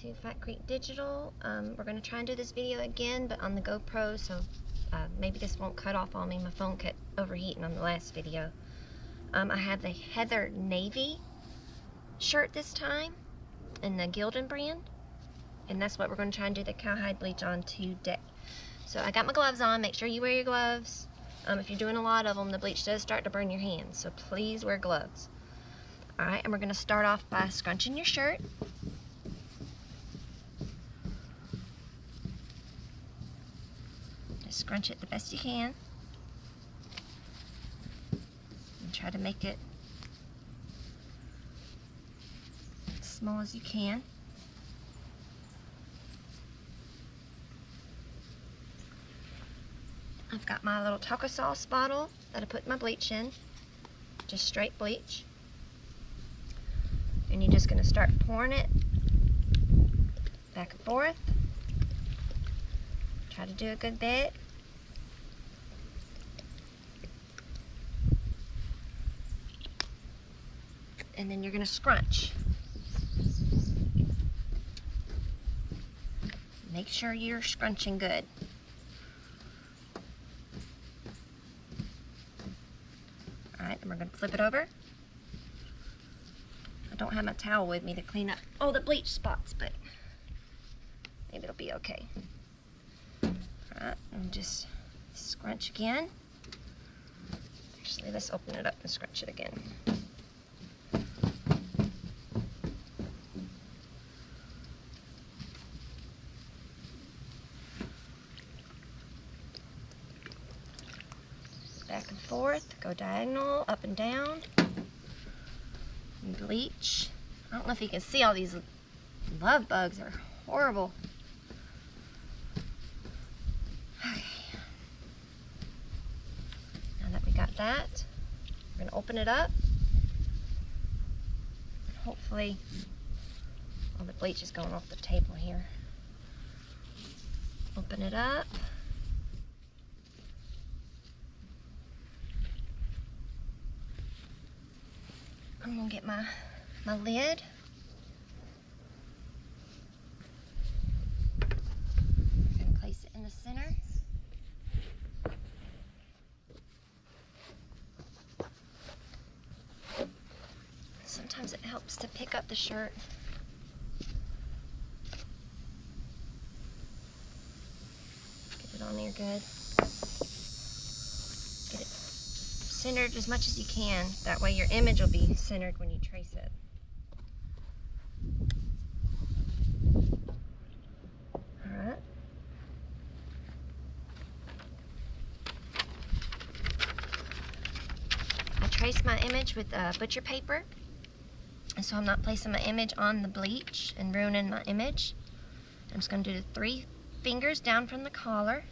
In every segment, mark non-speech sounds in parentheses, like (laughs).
to Flat Creek Digital. Um, we're going to try and do this video again, but on the GoPro, so uh, maybe this won't cut off on me. My phone kept overheating on the last video. Um, I have the Heather Navy shirt this time, in the Gildan brand, and that's what we're going to try and do the cowhide bleach on today. So I got my gloves on. Make sure you wear your gloves. Um, if you're doing a lot of them, the bleach does start to burn your hands, so please wear gloves. Alright, and we're going to start off by scrunching your shirt. Scrunch it the best you can. And try to make it as small as you can. I've got my little taco sauce bottle that I put my bleach in. Just straight bleach. And you're just going to start pouring it back and forth. Try to do a good bit. And then you're to scrunch. Make sure you're scrunching good. Alright, and we're to flip it over. I don't have my towel with me to clean up all the bleach spots, but maybe it'll be okay. Alright, and just scrunch again. Actually, let's open it up and scrunch it again. Back and forth, go diagonal, up and down, and bleach. I don't know if you can see all these love bugs are horrible. Okay. Now that we got that, we're gonna open it up. Hopefully, all the bleach is going off the table here. Open it up. I'm gonna get my, my lid. And place it in the center. Sometimes it helps to pick up the shirt. Get it on there good. Get it centered as much as you can. That way your image will be centered when you trace it. Alright. I trace my image with butcher paper. And so I'm not placing my image on the bleach and ruining my image. I'm just going to do three fingers down from the collar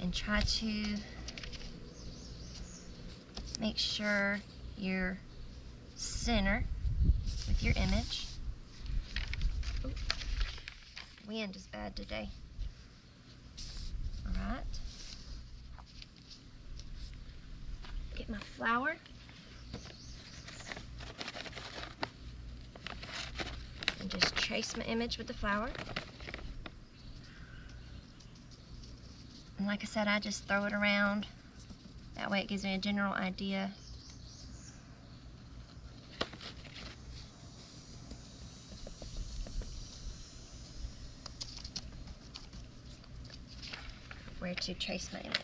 and try to make sure you're center with your image. Wind is bad today. Alright. Get my flour. And just trace my image with the flour. And like I said, I just throw it around that way it gives me a general idea. Where to trace my image.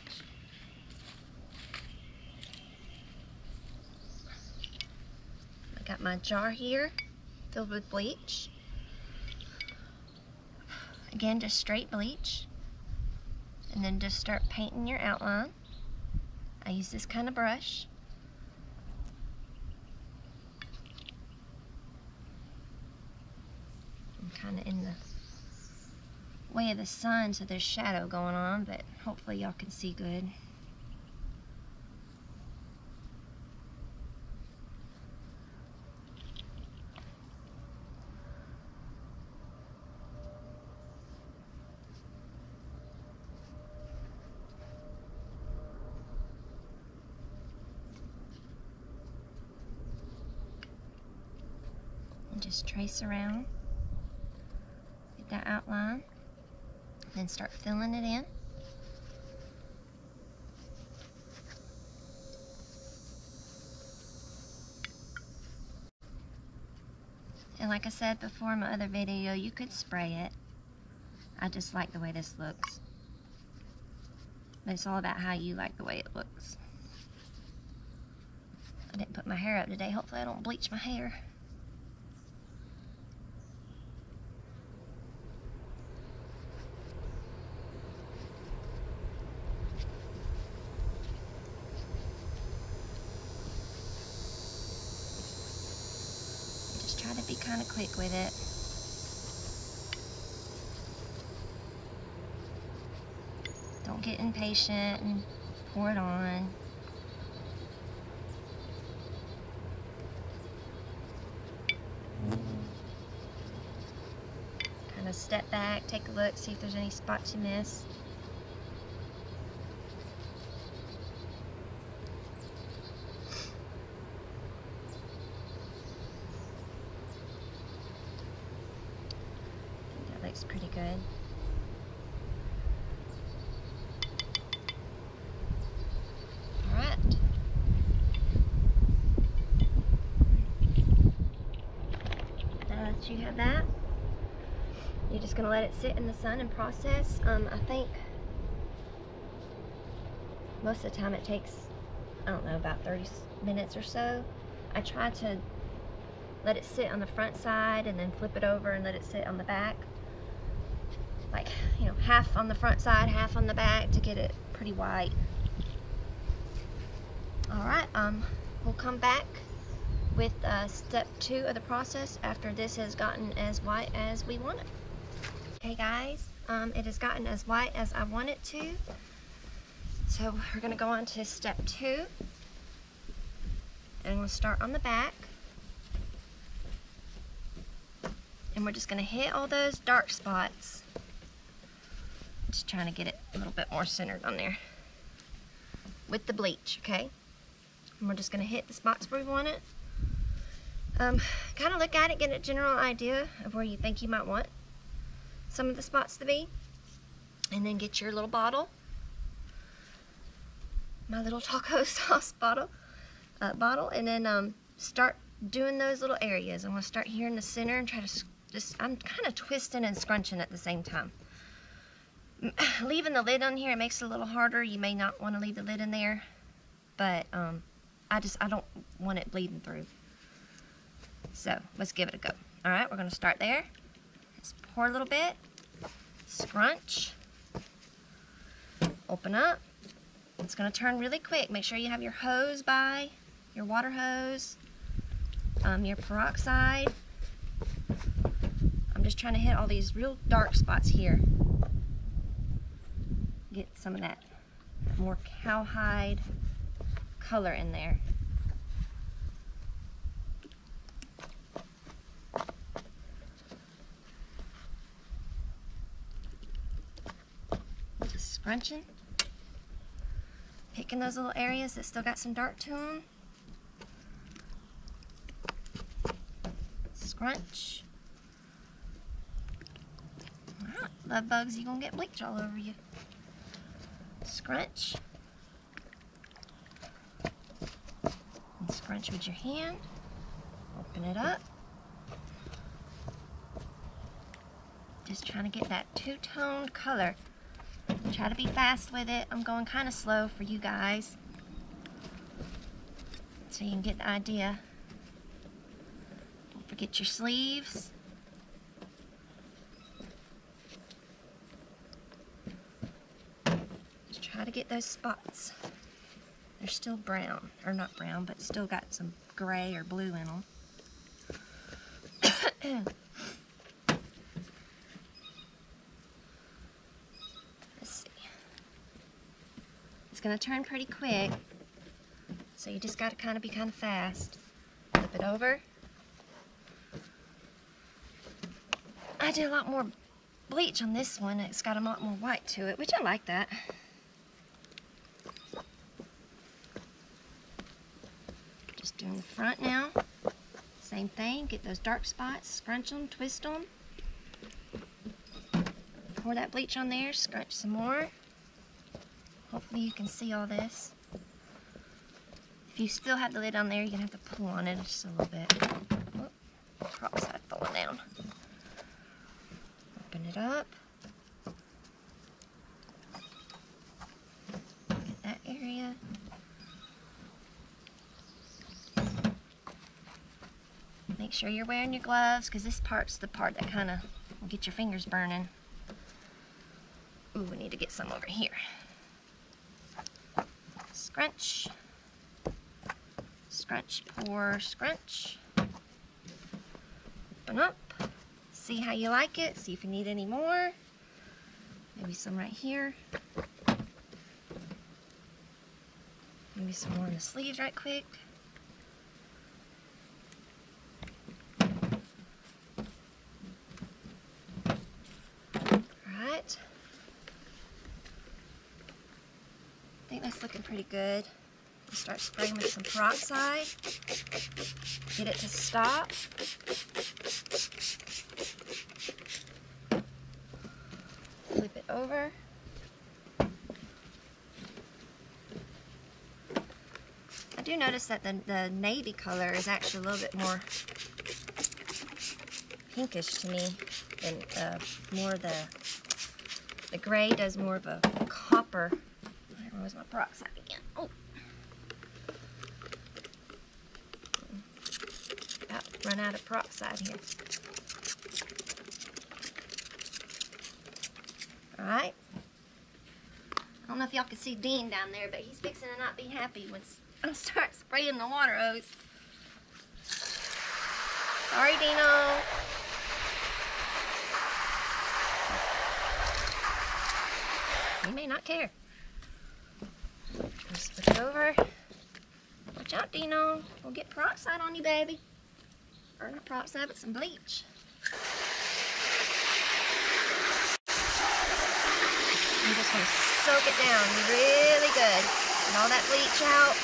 I got my jar here filled with bleach. Again, just straight bleach. And then just start painting your outline. I use this kind of brush. I'm kind of in the way of the sun so there's shadow going on but hopefully y'all can see good. and just trace around. Get that outline. Then start filling it in. And like I said before in my other video, you could spray it. I just like the way this looks. But it's all about how you like the way it looks. I didn't put my hair up today. Hopefully I don't bleach my hair. Quick with it. Don't get impatient and pour it on. Kind of step back, take a look, see if there's any spots you missed. That looks pretty good. Alright. That you have that, you're just to let it sit in the sun and process. Um, I think most of the time it takes, I don't know, about 30 minutes or so. I try to let it sit on the front side and then flip it over and let it sit on the back. Like, you know, half on the front side, half on the back to get it pretty white. Alright, um, we'll come back with uh, step two of the process after this has gotten as white as we want it. Okay guys, um, it has gotten as white as I want it to. So we're to go on to step two. And we'll start on the back. And we're just to hit all those dark spots. Just trying to get it a little bit more centered on there. With the bleach, okay? And we're just to hit the spots where we want it. Um, kind of look at it, get a general idea of where you think you might want some of the spots to be. And then get your little bottle. My little taco (laughs) sauce bottle. Uh, bottle. And then um, start doing those little areas. I'm going to start here in the center and try to just, I'm kind of twisting and scrunching at the same time. (sighs) Leaving the lid on here, it makes it a little harder. You may not want to leave the lid in there. But um, I just, I don't want it bleeding through. So let's give it a go. All right, we're gonna start there. Let's pour a little bit, scrunch, open up. It's gonna turn really quick. Make sure you have your hose by, your water hose, um, your peroxide. I'm just trying to hit all these real dark spots here. Get some of that more cowhide color in there. Just scrunching. Picking those little areas that still got some dark to them. Scrunch. Love bugs, you're gonna get bleach all over you. Scrunch. And scrunch with your hand. Open it up. Just trying to get that two-toned color. Try to be fast with it. I'm going kind of slow for you guys. So you can get the idea. Don't forget your sleeves. Just try to get those spots. They're still brown, or not brown, but still got some gray or blue in them. (coughs) (coughs) Let's see. It's gonna turn pretty quick, so you just gotta kind of be kind of fast. Flip it over. I did a lot more bleach on this one. It's got a lot more white to it, which I like that. Just doing the front now. Same thing, get those dark spots, scrunch them, twist them. Pour that bleach on there, scrunch some more. Hopefully you can see all this. If you still have the lid on there, you're going to have to pull on it just a little bit. Oh, peroxide falling down. Open it up. Get that area. Make sure you're wearing your gloves because this part's the part that kind of will get your fingers burning. Ooh, we need to get some over here. Scrunch. Scrunch, pour, scrunch. Open up. See how you like it. See if you need any more. Maybe some right here. Maybe some more in the sleeves right quick. Alright. I think that's looking pretty good. Start spraying with some peroxide. Get it to stop. Flip it over. I do notice that the, the navy color is actually a little bit more pinkish to me than uh, more the the gray does more of a copper. Where's my peroxide again? Oh. About run out of peroxide here. Alright. I don't know if y'all can see Dean down there, but he's fixing to not be happy when (laughs) I start spraying the water hose. Sorry, Dino. He may not care. It over. Watch out, Dino. We'll get peroxide on you, baby. Or not peroxide, but some bleach. I'm just going to soak it down really good. Get all that bleach out.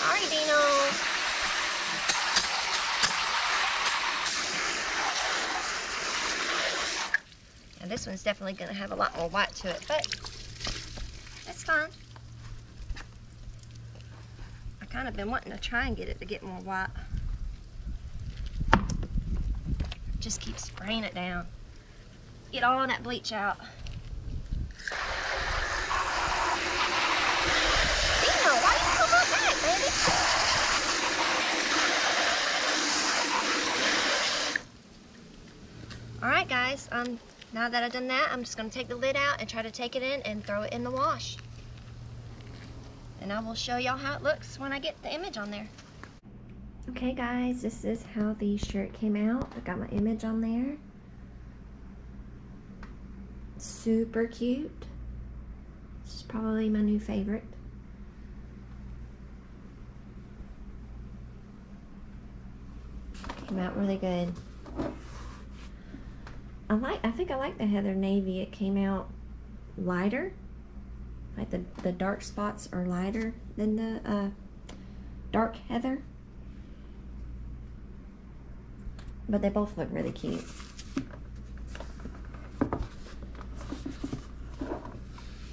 Sorry, Dino. Now this one's definitely going to have a lot more white to it, but I kind of been wanting to try and get it to get more white. Just keep spraying it down. Get all that bleach out. Why you come up back, baby? Alright guys, um, now that I've done that, I'm just going to take the lid out and try to take it in and throw it in the wash. And I will show y'all how it looks when I get the image on there. Okay guys, this is how the shirt came out. I got my image on there. Super cute. This is probably my new favorite. Came out really good. I like I think I like the heather navy. It came out lighter. Like the, the dark spots are lighter than the uh, dark heather. But they both look really cute.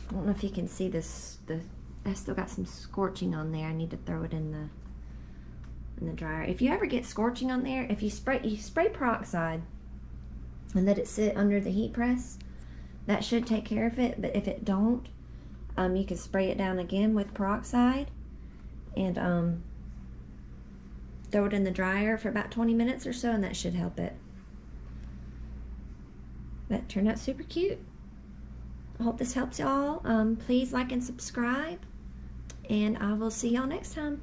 I don't know if you can see this the I still got some scorching on there. I need to throw it in the in the dryer. If you ever get scorching on there, if you spray you spray peroxide and let it sit under the heat press. That should take care of it, but if it don't, um, you can spray it down again with peroxide and um, throw it in the dryer for about 20 minutes or so and that should help it. That turned out super cute. I hope this helps y'all. Um, please like and subscribe and I will see y'all next time.